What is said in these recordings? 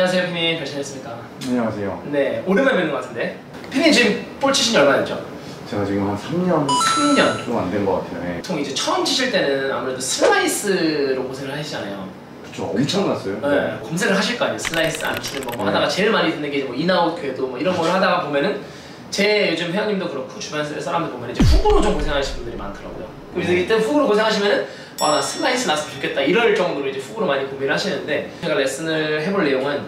안녕하세요 피디님 잘 지냈습니까? 안녕하세요. 네 오랜만에 뵙는 것 같은데 피디님 지금 볼 치신 지 얼마나 됐죠? 제가 지금 한 3년 3년 좀 안 된 것 같아요. 네. 보통 이제 처음 치실 때는 아무래도 슬라이스로 고생을 하시잖아요 그쵸, 엄청났어요. 네, 검색을 하실 거 아니에요 슬라이스 안 치는 거뭐 네. 하다가 제일 많이 듣는 게 이제 뭐 in-out 궤도 뭐 이런 걸 하다가 보면은 제 요즘 회원님도 그렇고 주변 사람들 보면 이제 훅으로 좀 고생하시는 분들이 많더라고요 그래서 네. 이때 훅으로 고생하시면은 와 나 슬라이스 났으면 좋겠다 이럴 정도로 이제 훅으로 많이 고민을 하시는데 제가 레슨을 해볼 내용은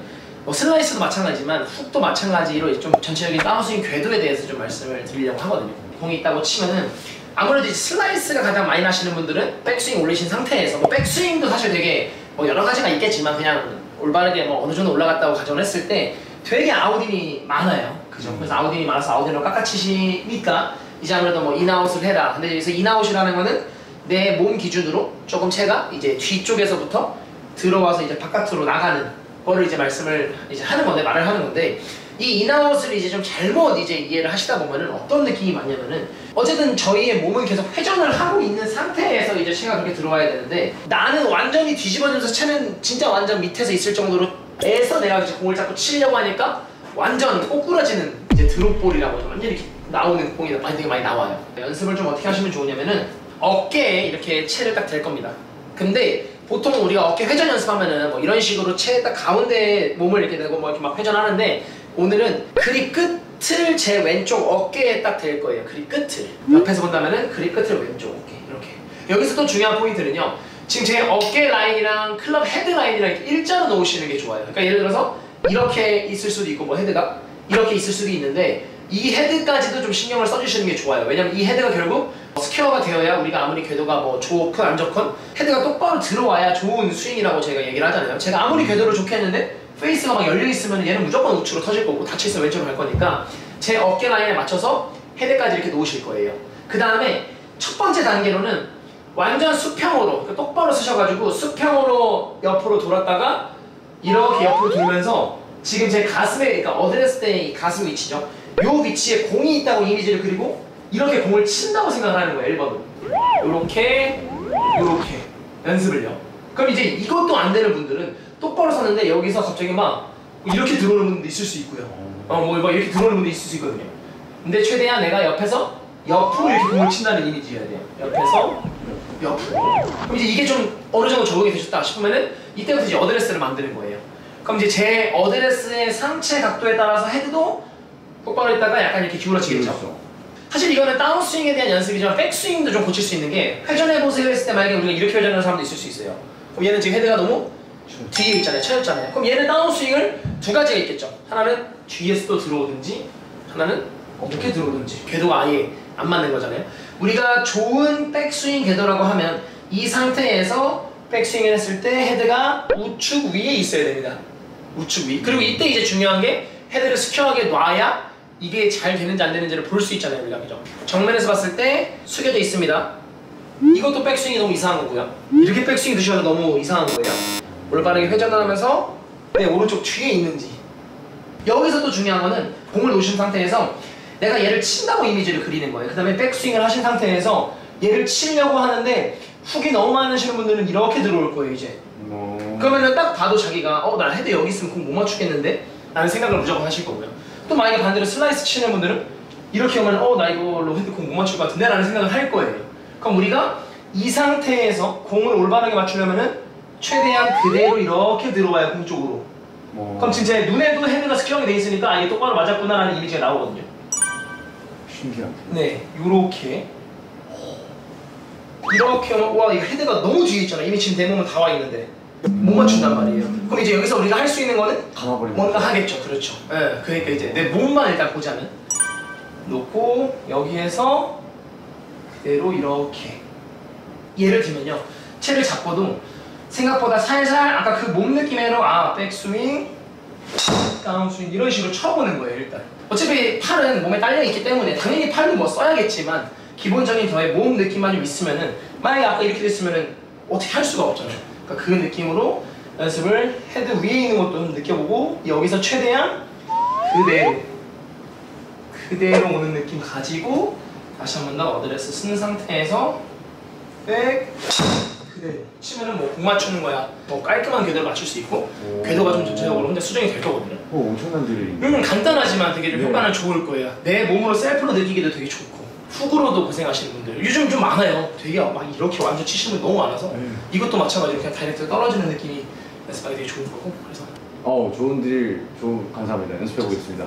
뭐 슬라이스도 마찬가지지만 훅도 마찬가지로 좀 전체적인 다운스윙 궤도에 대해서 좀 말씀을 드리려고 하거든요. 공이 있다고 치면은 아무래도 슬라이스가 가장 많이 나시는 분들은 백스윙 올리신 상태에서 뭐 백스윙도 사실 되게 뭐 여러 가지가 있겠지만 그냥 올바르게 뭐 어느 정도 올라갔다고 가정을 했을 때 되게 out-in이 많아요. 그죠? 그래서 out-in이 많아서 out-in으로 깎아치시니까 이제 아무래도 뭐 in-out을 해라. 근데 여기서 in-out이라는 거는 내 몸 기준으로 조금 채가 이제 뒤쪽에서부터 들어와서 이제 바깥으로 나가는 거를 이제 말씀을 이제 하는 건데 말을 하는 건데 이 in-out을 이제 좀 잘못 이제 이해를 하시다 보면은 어떤 느낌이 많냐면은 어쨌든 저희의 몸은 계속 회전을 하고 있는 상태에서 이제 채가 그렇게 들어와야 되는데 나는 완전히 뒤집어지면서 채는 진짜 완전 밑에서 있을 정도로 에서 내가 이제 공을 잡고 치려고 하니까 완전 꼬꾸라지는 이제 드롭볼이라고 완전 이렇게 나오는 공이 많이 되게 많이 나와요. 연습을 좀 어떻게 하시면 좋으냐면은 어깨에 이렇게 채를 딱 댈 겁니다. 근데 보통 우리가 어깨 회전 연습하면은 뭐 이런 식으로 채 딱 가운데 몸을 이렇게 대고 뭐 이렇게 막 회전하는데 오늘은 그립 끝을 제 왼쪽 어깨에 딱 댈 거예요. 그립 끝을 옆에서 본다면은 그립 끝을 왼쪽 어깨 이렇게 여기서 또 중요한 포인트는요. 지금 제 어깨 라인이랑 클럽 헤드 라인이랑 이렇게 일자로 놓으시는 게 좋아요. 그러니까 예를 들어서 이렇게 있을 수도 있고 뭐 헤드가 이렇게 있을 수도 있는데 이 헤드까지도 좀 신경을 써주시는 게 좋아요. 왜냐면 이 헤드가 결국 스퀘어가 되어야 우리가 아무리 궤도가 뭐 좋건 안 좋건 헤드가 똑바로 들어와야 좋은 스윙이라고 제가 얘기를 하잖아요. 제가 아무리 궤도를 좋게 했는데 페이스가 막 열려 있으면 얘는 무조건 우측으로 터질 거고 닫혀 있으면 왼쪽으로 갈 거니까 제 어깨 라인에 맞춰서 헤드까지 이렇게 놓으실 거예요. 그 다음에 첫 번째 단계로는 완전 수평으로 그러니까 똑바로 서셔가지고 수평으로 옆으로 돌았다가 이렇게 옆으로 돌면서 지금 제 가슴에 그러니까 어드레스 때의 이 가슴 위치죠. 요 위치에 공이 있다고 이미지를 그리고 이렇게 공을 친다고 생각을 하는 거예요. 1번으로. 요렇게 요렇게 연습을요. 그럼 이제 이것도 안 되는 분들은 똑바로 섰는데 여기서 갑자기 막 이렇게 들어오는 분도 있을 수 있고요. 어뭐 막 이렇게 들어오는 분도 있을 수 있거든요. 근데 최대한 내가 옆에서 옆으로 이렇게 공을 친다는 이미지여야 돼요. 옆에서 옆으로. 그럼 이제 이게 좀 어느 정도 적응이 되셨다 싶으면은 이때부터 이제 어드레스를 만드는 거예요. 그럼 이제 제 어드레스의 상체 각도에 따라서 헤드도 똑바로 있다가 약간 이렇게 기울어지겠죠. 사실 이거는 다운스윙에 대한 연습이지만 백스윙도 좀 고칠 수 있는 게 회전해보세요 했을 때 만약에 우리가 이렇게 회전하는 사람도 있을 수 있어요. 그럼 얘는 지금 헤드가 너무 뒤에 있잖아요. 쳐졌잖아요. 그럼 얘는 다운스윙을 두 가지가 있겠죠. 하나는 뒤에서 또 들어오든지 하나는 이렇게 들어오든지 궤도가 아예 안 맞는 거잖아요. 우리가 좋은 백스윙 궤도라고 하면 이 상태에서 백스윙을 했을 때 헤드가 우측 위에 있어야 됩니다. 우측 위. 그리고 이때 이제 중요한 게 헤드를 스퀘어하게 놔야 이게 잘 되는지 안 되는지를 볼 수 있잖아요, 우리가 그죠? 정면에서 봤을 때 숙여져 있습니다. 이것도 백스윙이 너무 이상한 거고요. 이렇게 백스윙 드셔도 너무 이상한 거예요. 올바르게 회전을 하면서 내 오른쪽 뒤에 있는지. 여기서 또 중요한 거는 공을 놓으신 상태에서 내가 얘를 친다고 이미지를 그리는 거예요. 그 다음에 백스윙을 하신 상태에서 얘를 치려고 하는데 훅이 너무 많으시는 분들은 이렇게 들어올 거예요, 이제. 어... 그러면은 딱 봐도 자기가 어 나 헤드 여기 있으면 공 못 맞추겠는데? 라는 생각을 무조건 하실 거고요. 또 만약에 반대로 슬라이스 치는 분들은 이렇게 오면 어 나 이걸로 헤드 공 못 맞출 것 같은데? 라는 생각을 할 거예요. 그럼 우리가 이 상태에서 공을 올바르게 맞추려면은 최대한 그대로 이렇게 들어와요, 공 쪽으로. 어... 그럼 진짜 눈에도 헤드가 square이 돼 있으니까 아, 이게 똑바로 맞았구나라는 이미지가 나오거든요. 신기하다. 네, 요렇게. 이렇게 하면 와 이거 헤드가 너무 뒤에 있잖아. 이미 지금 내 몸은 다와 있는데 못 맞춘단 말이에요. 그럼 이제 여기서 우리가 할 수 있는 거는 감아버리는 뭔가 하겠죠. 그렇죠. 예, 그러니까 이제 내 몸만 일단 보자면 놓고 여기에서 그대로 이렇게 예를 들면요. 채를 잡고도 생각보다 살살 아까 그 몸 느낌으로 아 백스윙 다운스윙 이런 식으로 쳐보는 거예요 일단 어차피 팔은 몸에 딸려 있기 때문에 당연히 팔도 뭐 써야겠지만 기본적인 저의 몸 느낌만 좀 있으면은 만약에 아까 이렇게 됐으면은 어떻게 할 수가 없잖아요 그러니까 그 느낌으로 연습을 헤드 위에 있는 것도 좀 느껴보고 여기서 최대한 그대로 그대로 오는 느낌 가지고 다시 한 번 더 어드레스 쓴 상태에서 백 이렇게 치면은 뭐 공 맞추는 거야. 뭐 깔끔한 궤도를 맞출 수 있고 오. 궤도가 좀 전체적으로 근데 수정이 될 거거든요. 오, 엄청난 드릴인데. 음 간단하지만 되게 좀 네. 효과는 좋을 거예요. 내 몸으로 셀프로 느끼기도 되게 좋고 훅으로도 고생하시는 분들 요즘 좀 많아요. 되게 막 이렇게 완전 치시는 분 너무 많아서 네. 이것도 마찬가지로 그냥 direct 떨어지는 느낌이 연습하기 되게 좋은 거고 그래서 어, 좋은 드릴, 좋은 감사합니다. 연습해 보겠습니다.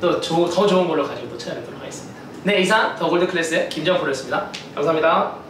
또 더 좋은 걸로 가지고 또 찾아뵙도록 하겠습니다. 네 이상 더 골드 클래스의 김정프로였습니다. 감사합니다.